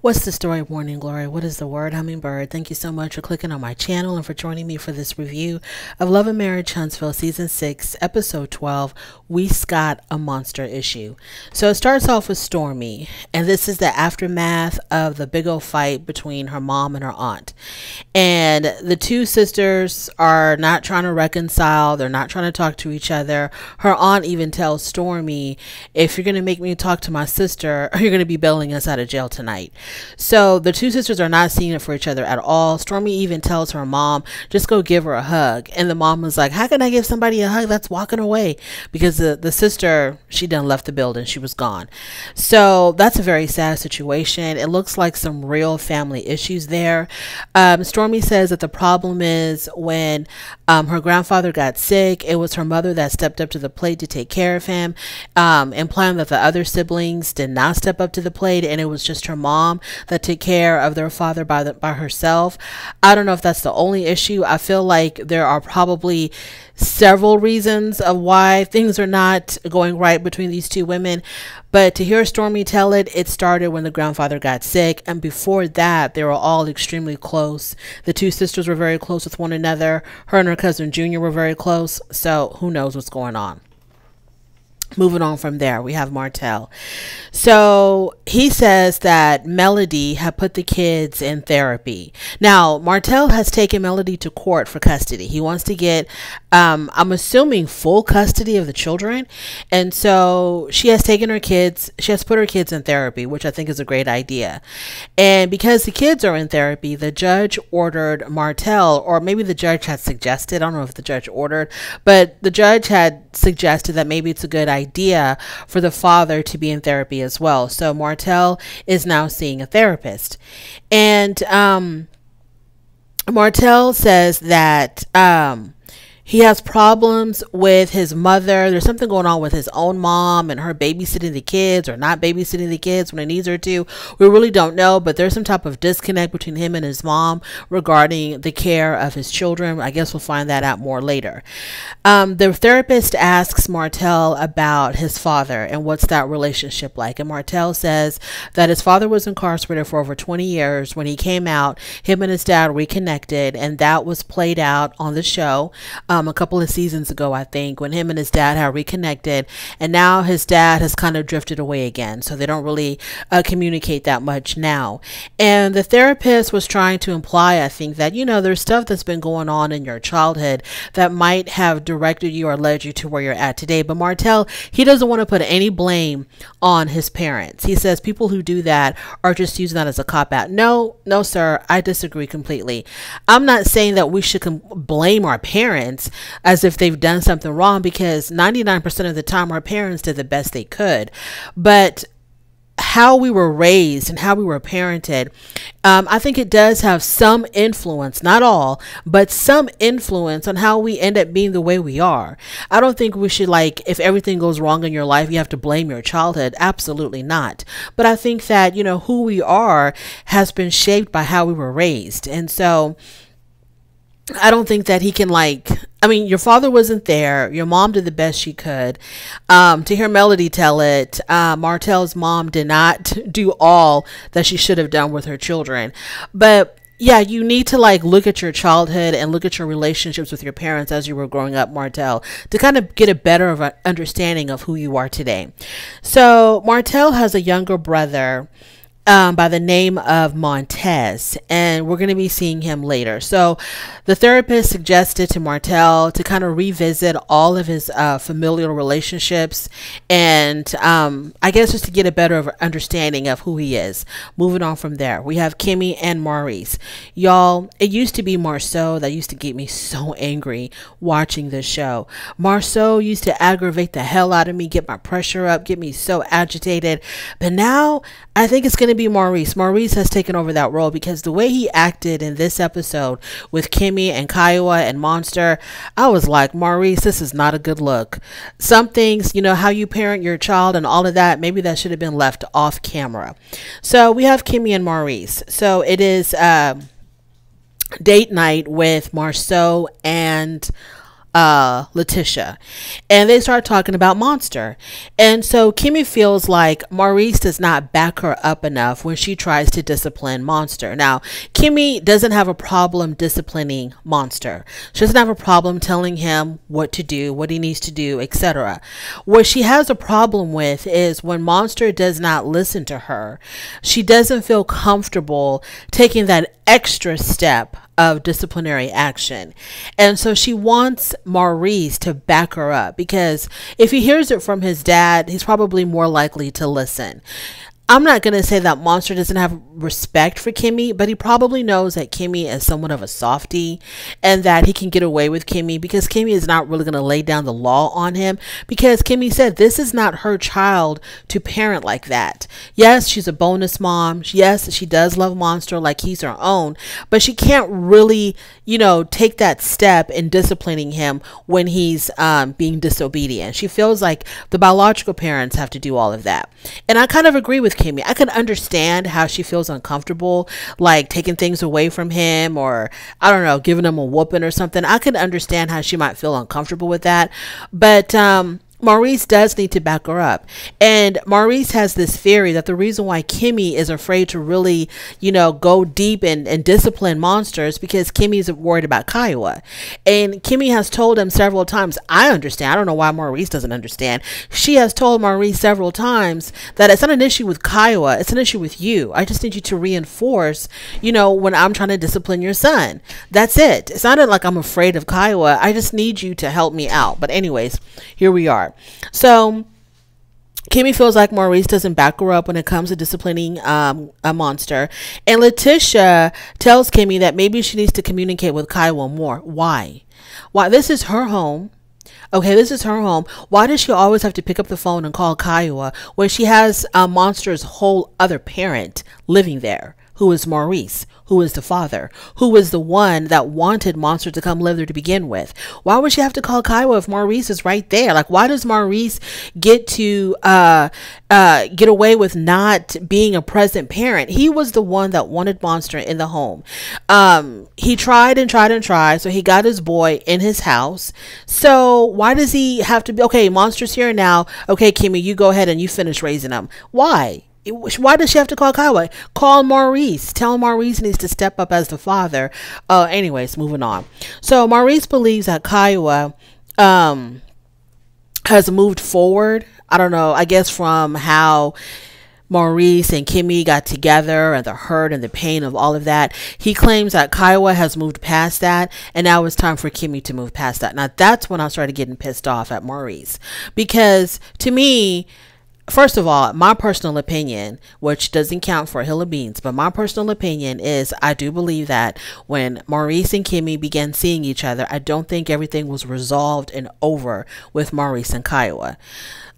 What's the story, Morning Glory? What is the word, Hummingbird? Thank you so much for clicking on my channel and for joining me for this review of Love and Marriage Huntsville Season 6, Episode 12, We Scott a Monster Issue. So it starts off with Stormi, and this is the aftermath of the big old fight between her mom and her aunt. And the two sisters are not trying to reconcile, they're not trying to talk to each other. Her aunt even tells Stormi, If you're going to make me talk to my sister, you're going to be bailing us out of jail tonight. So the two sisters are not seeing it for each other at all. Stormi even tells her mom, just go give her a hug. And the mom was like, how can I give somebody a hug that's walking away? Because the, the sister, she done left the building. She was gone. So that's a very sad situation. It looks like some real family issues there. Um, Stormi says that the problem is when um, her grandfather got sick, it was her mother that stepped up to the plate to take care of him, um, implying that the other siblings did not step up to the plate and it was just her mom that took care of their father by the, by herself. I don't know if that's the only issue. I feel like there are probably several reasons of why things are not going right between these two women. But to hear Stormi tell it, it started when the grandfather got sick. And before that, they were all extremely close. The two sisters were very close with one another. Her and her cousin Junior were very close. So who knows what's going on moving on from there, we have Martell. So he says that Melody had put the kids in therapy. Now, Martell has taken Melody to court for custody. He wants to get, um, I'm assuming, full custody of the children. And so she has taken her kids, she has put her kids in therapy, which I think is a great idea. And because the kids are in therapy, the judge ordered Martell, or maybe the judge had suggested, I don't know if the judge ordered, but the judge had suggested that maybe it's a good idea for the father to be in therapy as well. So Martell is now seeing a therapist. And um, Martell says that um, he has problems with his mother. There's something going on with his own mom and her babysitting the kids or not babysitting the kids when he needs her to. We really don't know, but there's some type of disconnect between him and his mom regarding the care of his children. I guess we'll find that out more later. Um, the therapist asks Martell about his father and what's that relationship like. And Martell says that his father was incarcerated for over 20 years. When he came out, him and his dad reconnected, and that was played out on the show. Um, um, a couple of seasons ago, I think, when him and his dad had reconnected, and now his dad has kind of drifted away again, so they don't really uh, communicate that much now. And the therapist was trying to imply, I think, that you know there's stuff that's been going on in your childhood that might have directed you or led you to where you're at today. But Martell, he doesn't want to put any blame on his parents. He says people who do that are just using that as a cop out. No, no, sir, I disagree completely. I'm not saying that we should blame our parents as if they've done something wrong because 99% of the time our parents did the best they could. But how we were raised and how we were parented, um, I think it does have some influence, not all, but some influence on how we end up being the way we are. I don't think we should, like, if everything goes wrong in your life, you have to blame your childhood. Absolutely not. But I think that, you know, who we are has been shaped by how we were raised. And so, I don't think that he can like I mean your father wasn't there. Your mom did the best she could. Um, to hear Melody tell it uh, Martell's mom did not do all that she should have done with her children. But yeah, you need to like look at your childhood and look at your relationships with your parents as you were growing up, Martell, to kind of get a better of an understanding of who you are today. So Martell has a younger brother um, by the name of Montez, and we're going to be seeing him later. So, the therapist suggested to Martell to kind of revisit all of his uh, familial relationships, and um, I guess just to get a better understanding of who he is. Moving on from there, we have Kimmi and Maurice. Y'all, it used to be Marsau that used to get me so angry watching this show. Marsau used to aggravate the hell out of me, get my pressure up, get me so agitated, but now I think it's going to be Maurice. Maurice has taken over that role because the way he acted in this episode with Kimmi and Kiowa and Monster, I was like, Maurice, this is not a good look. Some things, you know, how you parent your child and all of that, maybe that should have been left off camera. So we have Kimmi and Maurice. So it is uh, date night with Marsau and uh, LaTisha, and they start talking about Monster. And so Kimmi feels like Maurice does not back her up enough when she tries to discipline Monster. Now, Kimmi doesn't have a problem disciplining Monster. She doesn't have a problem telling him what to do, what he needs to do, etc. What she has a problem with is when Monster does not listen to her. She doesn't feel comfortable taking that extra step of disciplinary action. And so she wants Maurice to back her up because if he hears it from his dad, he's probably more likely to listen. I'm not going to say that Monster doesn't have respect for Kimmi, but he probably knows that Kimmi is somewhat of a softie and that he can get away with Kimmi because Kimmi is not really going to lay down the law on him because Kimmi said this is not her child to parent like that. Yes, she's a bonus mom. Yes, she does love Monster like he's her own, but she can't really, you know, take that step in disciplining him when he's um, being disobedient. She feels like the biological parents have to do all of that. And I kind of agree with Kimmi. I can understand how she feels uncomfortable, like taking things away from him or, I don't know, giving him a whooping or something. I can understand how she might feel uncomfortable with that. But, um, Maurice does need to back her up. And Maurice has this theory that the reason why Kimmi is afraid to really, you know, go deep and, and discipline monsters because Kimmi's worried about Kiowa. And Kimmi has told him several times, I understand. I don't know why Maurice doesn't understand. She has told Maurice several times that it's not an issue with Kiowa, it's an issue with you. I just need you to reinforce, you know, when I'm trying to discipline your son. That's it. It's not like I'm afraid of Kiowa. I just need you to help me out. But anyways, here we are. So Kimmi feels like Maurice doesn't back her up when it comes to disciplining um, a monster. And LaTisha tells Kimmi that maybe she needs to communicate with Kiowa more. Why? Why? This is her home. Okay, this is her home. Why does she always have to pick up the phone and call Kiowa when she has a monster's whole other parent living there? Who is Maurice, who is the father, who was the one that wanted Monster to come live there to begin with. Why would she have to call Kiowa if Maurice is right there? Like, why does Maurice get to uh, uh, get away with not being a present parent? He was the one that wanted Monster in the home. Um, he tried and tried and tried, so he got his boy in his house. So why does he have to be okay? Monster's here now. Okay, Kimmi, you go ahead and you finish raising him. Why? Why does she have to call Kiowa? Call Maurice. Tell Maurice needs to step up as the father. Uh, anyways, moving on. So Maurice believes that Kiowa um, has moved forward. I don't know. I guess from how Maurice and Kimmi got together and the hurt and the pain of all of that. He claims that Kiowa has moved past that and now it's time for Kimmi to move past that. Now that's when I started getting pissed off at Maurice because to me, first of all, my personal opinion, which doesn't count for a hill of beans, but my personal opinion is I do believe that when Maurice and Kimmi began seeing each other, I don't think everything was resolved and over with Maurice and Kiowa.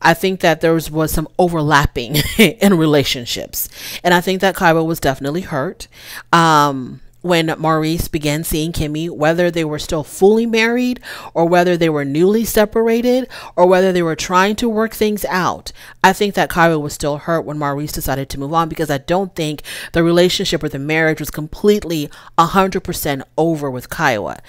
I think that there was, was some overlapping in relationships. And I think that Kiowa was definitely hurt. Um, when Maurice began seeing Kimmi, whether they were still fully married or whether they were newly separated or whether they were trying to work things out. I think that Kiowa was still hurt when Maurice decided to move on because I don't think the relationship or the marriage was completely 100% over with Kiowa.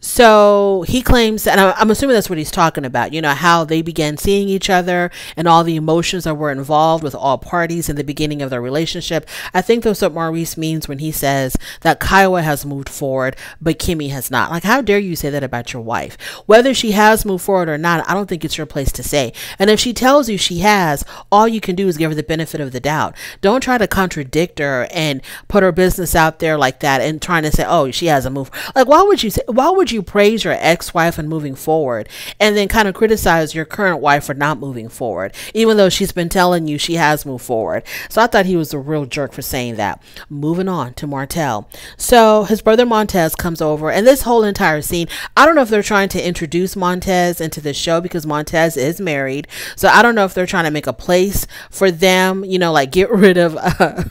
So he claims, and I'm assuming that's what he's talking about, you know, how they began seeing each other and all the emotions that were involved with all parties in the beginning of their relationship. I think that's what Maurice means when he says that has moved forward, but Kimmi has not. Like, how dare you say that about your wife? Whether she has moved forward or not, I don't think it's your place to say. And if she tells you she has, all you can do is give her the benefit of the doubt. Don't try to contradict her and put her business out there like that and trying to say, oh, she has a move. Like, why would you say, why would you praise your ex-wife and moving forward and then kind of criticize your current wife for not moving forward, even though she's been telling you she has moved forward? So I thought he was a real jerk for saying that. Moving on to Martell. So his brother Montez comes over, and this whole entire scene, I don't know if they're trying to introduce Montez into the show because Montez is married. So I don't know if they're trying to make a place for them, you know, like get rid of. Uh,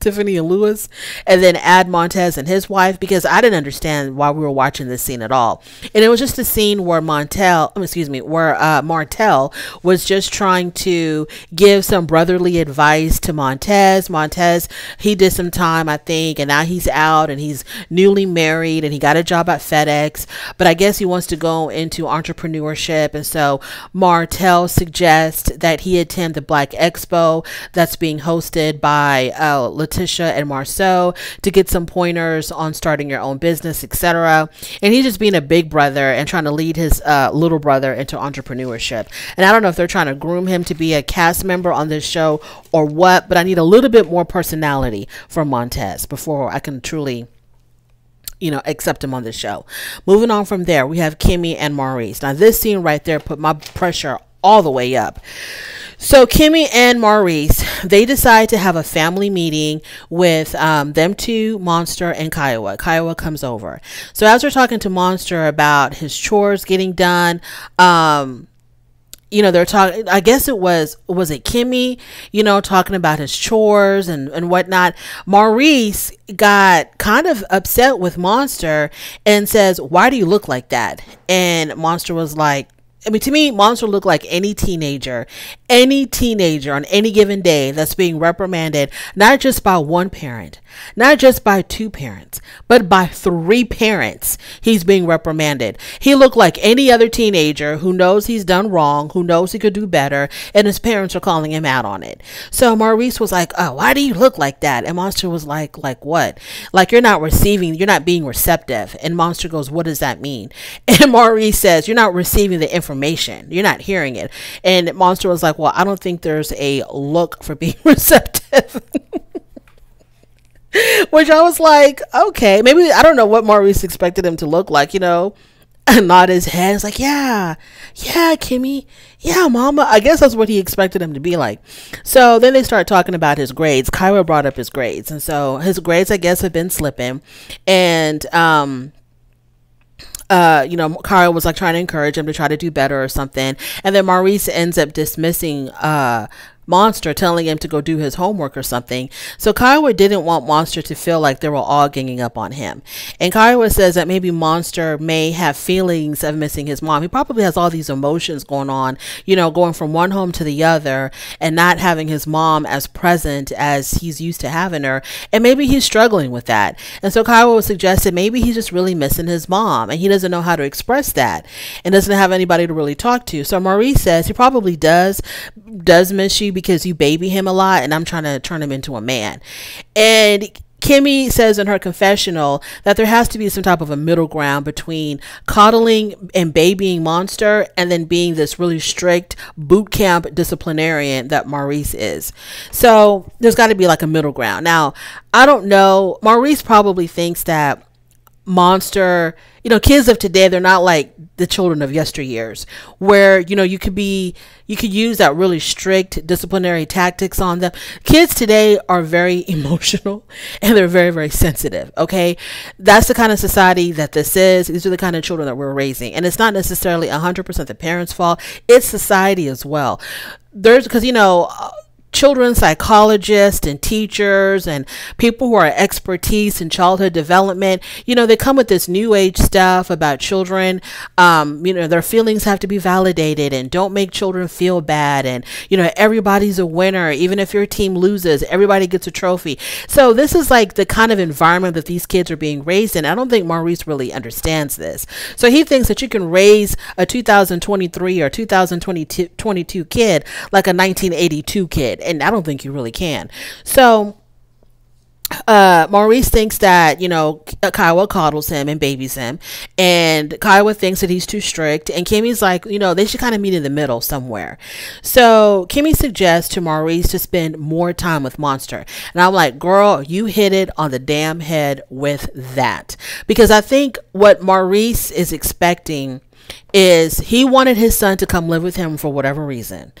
Tiffany and Louis, and then add Montez and his wife because I didn't understand why we were watching this scene at all. And it was just a scene where Montel, um, excuse me, where uh, Martell was just trying to give some brotherly advice to Montez. Montez, he did some time, I think, and now he's out and he's newly married and he got a job at FedEx. But I guess he wants to go into entrepreneurship, and so Martell suggests that he attend the Black Expo that's being hosted by uh, LaTisha and Marsau to get some pointers on starting your own business, etc. And he's just being a big brother and trying to lead his uh, little brother into entrepreneurship. And I don't know if they're trying to groom him to be a cast member on this show or what, but I need a little bit more personality from Montez before I can truly you know, accept him on the show. Moving on from there, we have Kimmi and Maurice. Now, this scene right there put my pressure all the way up. So Kimmi and Maurice, they decide to have a family meeting with um, them two, Monster and Kiowa. Kiowa comes over. So as we're talking to Monster about his chores getting done, um, you know, they're talking, I guess it was, was it Kimmi, you know, talking about his chores and, and whatnot. Maurice got kind of upset with Monster and says, why do you look like that? And Monster was like, I mean, to me, Monster looked like any teenager, any teenager on any given day that's being reprimanded, not just by one parent, not just by two parents, but by three parents. He's being reprimanded. He looked like any other teenager who knows he's done wrong, who knows he could do better, and his parents are calling him out on it. So Maurice was like, "Oh, why do you look like that?" And Monster was like, "Like what? Like you're not receiving, you're not being receptive." And Monster goes, "What does that mean?" And Maurice says, "You're not receiving the information." Information. You're not hearing it. And Monster was like, Well, I don't think there's a look for being receptive. Which I was like, okay, maybe I don't know what Maurice expected him to look like, you know. And nod his head. It's like, yeah, yeah, Kimmi, yeah, Mama. I guess that's what he expected him to be like. So then they start talking about his grades. Kyra brought up his grades, and so his grades, I guess, have been slipping, and um, uh, you know, Kara was like trying to encourage him to try to do better or something. And then Maurice ends up dismissing uh, Monster telling him to go do his homework or something. So Kiowa didn't want Monster to feel like they were all ganging up on him. And Kiowa says that maybe Monster may have feelings of missing his mom. He probably has all these emotions going on, you know, going from one home to the other and not having his mom as present as he's used to having her. And maybe he's struggling with that. And so Kiowa suggested maybe he's just really missing his mom and he doesn't know how to express that and doesn't have anybody to really talk to. So Maurice says he probably does, does miss you because you baby him a lot and I'm trying to turn him into a man. And Kimmi says in her confessional that there has to be some type of a middle ground between coddling and babying Monster and then being this really strict boot camp disciplinarian that Maurice is. So there's got to be like a middle ground. Now, I don't know. Maurice probably thinks that Monster you know, kids of today, they're not like the children of yesteryears, where, you know, you could be, you could use that really strict disciplinary tactics on them. Kids today are very emotional and they're very, very sensitive. Okay. That's the kind of society that this is. These are the kind of children that we're raising. And it's not necessarily 100% the parents' fault, it's society as well. There's, because, you know, children's psychologists and teachers and people who are expertise in childhood development, you know, they come with this new age stuff about children. Um, you know, their feelings have to be validated and don't make children feel bad. And, you know, everybody's a winner. Even if your team loses, everybody gets a trophy. So this is like the kind of environment that these kids are being raised in. I don't think Maurice really understands this. So he thinks that you can raise a 2023 or 2022 kid like a 1982 kid and I don't think you really can. So uh, Maurice thinks that, you know, Kiowa coddles him and babies him, and Kiowa thinks that he's too strict, and Kimmi's like, you know, they should kind of meet in the middle somewhere. So Kimmi suggests to Maurice to spend more time with Monster, and I'm like, girl, you hit it on the damn head with that, because I think what Maurice is expecting is he wanted his son to come live with him for whatever reason,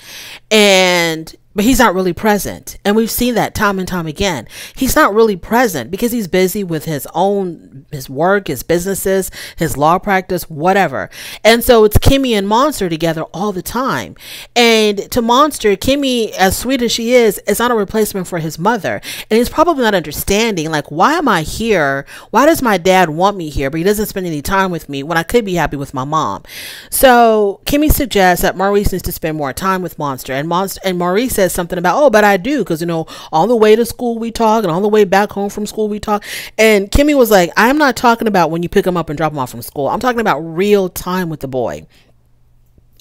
and but he's not really present. And we've seen that time and time again. He's not really present because he's busy with his own, his work, his businesses, his law practice, whatever. And so it's Kimmi and Monster together all the time. And to Monster, Kimmi, as sweet as she is, is not a replacement for his mother. And he's probably not understanding, like, why am I here? Why does my dad want me here, but he doesn't spend any time with me when I could be happy with my mom? So Kimmi suggests that Maurice needs to spend more time with Monster. And Monster and Maurice says, says something about, oh, but I do, because, you know, on the way to school we talk, and on the way back home from school we talk. And Kimmi was like, I'm not talking about when you pick him up and drop him off from school. I'm talking about real time with the boy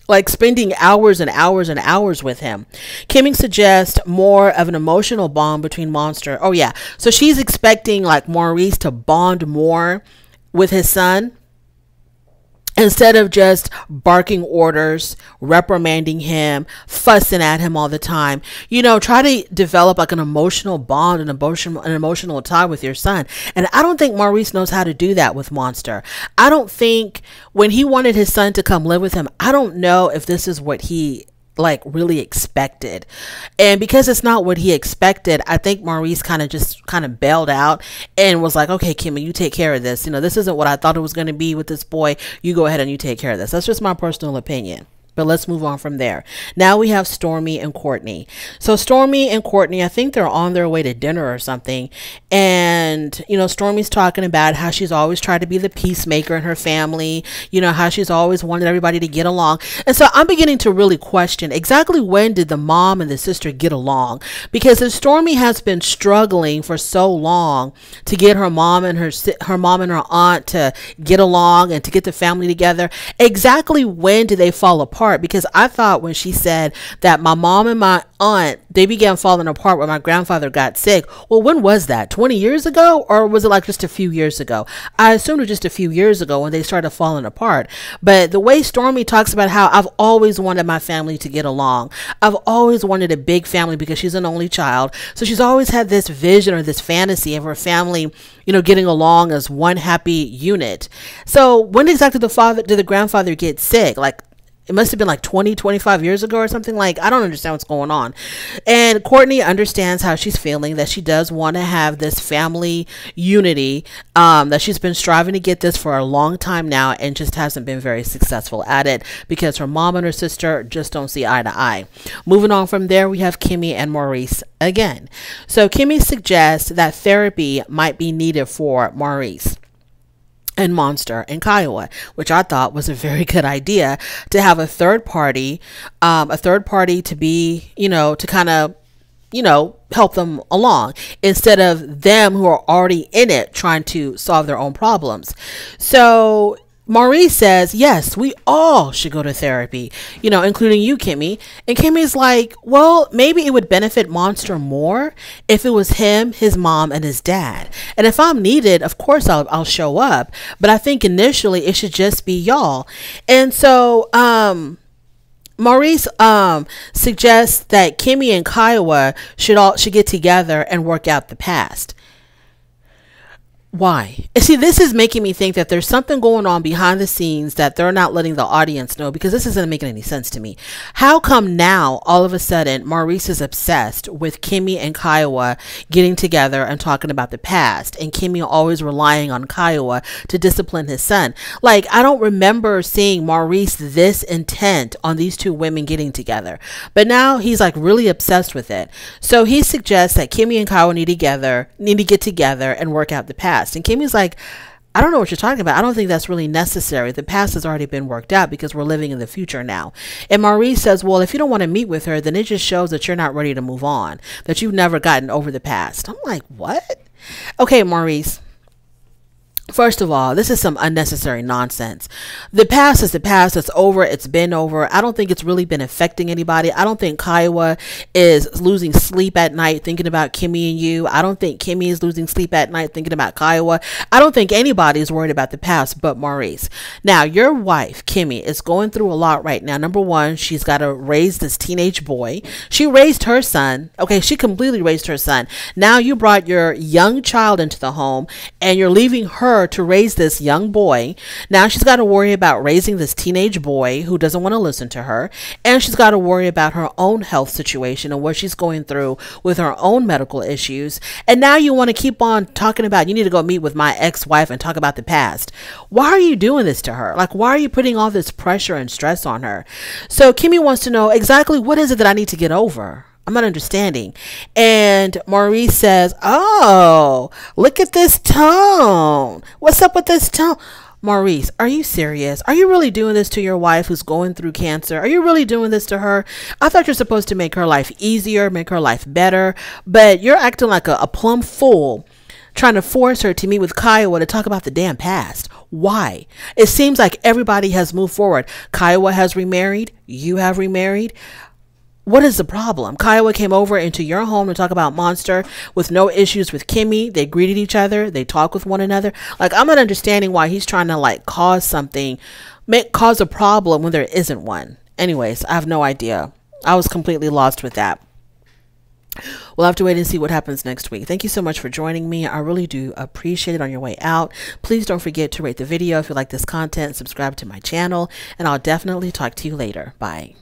like spending hours and hours and hours with him. Kimmi suggests more of an emotional bond between Monster. Oh yeah, so she's expecting like Maurice to bond more with his son instead of just barking orders, reprimanding him, fussing at him all the time, you know, try to develop like an emotional bond, an emotional, an emotional tie with your son. And I don't think Maurice knows how to do that with Monster. I don't think when he wanted his son to come live with him, I don't know if this is what he like really expected. And because it's not what he expected, I think Maurice kind of just kind of bailed out and was like, okay, Kimmi, you take care of this. You know, this isn't what I thought it was going to be with this boy. You go ahead and you take care of this. That's just my personal opinion. But let's move on from there. Now we have Stormi and Courtney. So Stormi and Courtney, I think they're on their way to dinner or something. And, you know, Stormi's talking about how she's always tried to be the peacemaker in her family, you know, how she's always wanted everybody to get along. And so I'm beginning to really question exactly when did the mom and the sister get along? Because if Stormi has been struggling for so long to get her mom and her her mom and her aunt to get along and to get the family together, exactly when did they fall apart? Apart because I thought when she said that my mom and my aunt they began falling apart when my grandfather got sick. Well, when was that? 20 years ago or was it like just a few years ago? I assumed it was just a few years ago when they started falling apart. But the way Stormi talks about how I've always wanted my family to get along. I've always wanted a big family because she's an only child. So she's always had this vision or this fantasy of her family, you know, getting along as one happy unit. So when exactly the father did the grandfather get sick? Like it must have been like 20 25 years ago or something. Like i don't understand what's going on. And courtney understands how she's feeling that she does want to have this family unity um, that she's been striving to get this for a long time now and just hasn't been very successful at it because her mom and her sister just don't see eye to eye. Moving on from there we have kimmi and maurice again. So kimmi suggests that therapy might be needed for maurice and Monster and Kiowa, which I thought was a very good idea to have a third party, um, a third party to be, you know, to kind of, you know, help them along instead of them who are already in it trying to solve their own problems. So Maurice says, yes, we all should go to therapy, you know, including you, Kimmi. And Kimmi's like, well, maybe it would benefit Monster more if it was him, his mom, and his dad. And if I'm needed, of course I'll, I'll show up. But I think initially it should just be y'all. And so, um, Maurice um, suggests that Kimmi and Kiowa should all should get together and work out the past why? See, this is making me think that there's something going on behind the scenes that they're not letting the audience know because this isn't making any sense to me. How come now, all of a sudden, Maurice is obsessed with Kimmi and Kiowa getting together and talking about the past, and Kimmi always relying on Kiowa to discipline his son? Like, I don't remember seeing Maurice this intent on these two women getting together, but now he's like really obsessed with it. So he suggests that Kimmi and Kiowa need together, need to get together and work out the past past. And Kimmi's like, I don't know what you're talking about. I don't think that's really necessary. The past has already been worked out because we're living in the future now. And Maurice says, Well, if you don't want to meet with her, then it just shows that you're not ready to move on, that you've never gotten over the past. I'm like, What? Okay, Maurice. First of all, this is some unnecessary nonsense. The past is the past. It's over. It's been over. I don't think it's really been affecting anybody. I don't think Kiowa is losing sleep at night thinking about Kimmi and you. I don't think Kimmi is losing sleep at night thinking about Kiowa. I don't think anybody is worried about the past but Maurice. Now, your wife, Kimmi, is going through a lot right now. Number one, she's got to raise this teenage boy. She raised her son. Okay, she completely raised her son. Now you brought your young child into the home and you're leaving her her to raise this young boy. Now she's got to worry about raising this teenage boy who doesn't want to listen to her. And she's got to worry about her own health situation and what she's going through with her own medical issues. And now you want to keep on talking about you need to go meet with my ex wife and talk about the past. Why are you doing this to her? Like, why are you putting all this pressure and stress on her? So Kimmi wants to know exactly what is it that I need to get over? I'm not understanding. And Maurice says, Oh, look at this tone. What's up with this tone? Maurice, are you serious? Are you really doing this to your wife who's going through cancer? Are you really doing this to her? I thought you're supposed to make her life easier, make her life better, but you're acting like a, a plumb fool trying to force her to meet with Kiowa to talk about the damn past. Why? It seems like everybody has moved forward. Kiowa has remarried. You have remarried. What is the problem? Kiowa came over into your home to talk about Monster with no issues with Kimmi. They greeted each other. They talk with one another. Like, I'm not understanding why he's trying to, like, cause something, make, cause a problem when there isn't one. Anyways, I have no idea. I was completely lost with that. We'll have to wait and see what happens next week. Thank you so much for joining me. I really do appreciate it on your way out. Please don't forget to rate the video if you like this content, subscribe to my channel, and I'll definitely talk to you later. Bye.